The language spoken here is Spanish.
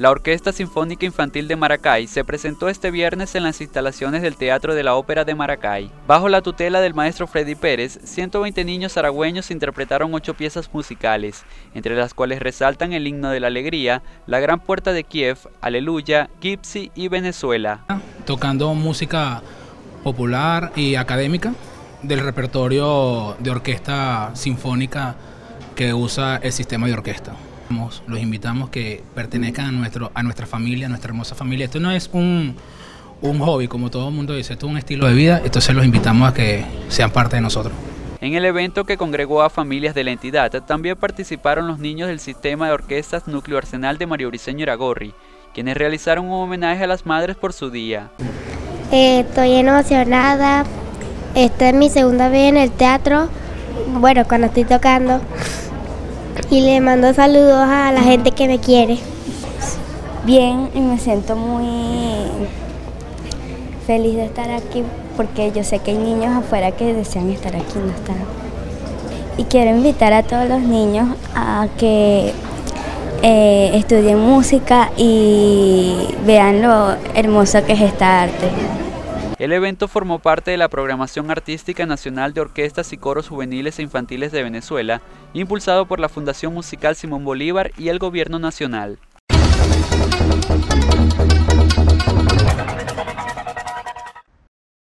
La Orquesta Sinfónica Infantil de Maracay se presentó este viernes en las instalaciones del Teatro de la Ópera de Maracay. Bajo la tutela del maestro Freddy Pérez, 120 niños aragüeños interpretaron ocho piezas musicales, entre las cuales resaltan el himno de la alegría, La Gran Puerta de Kiev, Aleluya, Gypsy y Venezuela. Tocando música popular y académica del repertorio de orquesta sinfónica que usa el sistema de orquesta. Los invitamos que pertenezcan a, nuestro, a nuestra familia, a nuestra hermosa familia. Esto no es un, un hobby, como todo el mundo dice, esto es un estilo de vida, entonces los invitamos a que sean parte de nosotros. En el evento que congregó a familias de la entidad, también participaron los niños del sistema de orquestas Núcleo Arsenal de Mario Briceño Iragorri, quienes realizaron un homenaje a las madres por su día. Eh, estoy emocionada, esta es mi segunda vez en el teatro, bueno, cuando estoy tocando y le mando saludos a la gente que me quiere. Bien, y me siento muy feliz de estar aquí porque yo sé que hay niños afuera que desean estar aquí no están. Y quiero invitar a todos los niños a que eh, estudien música y vean lo hermoso que es esta arte. El evento formó parte de la programación artística nacional de orquestas y coros juveniles e infantiles de Venezuela, impulsado por la Fundación Musical Simón Bolívar y el Gobierno Nacional.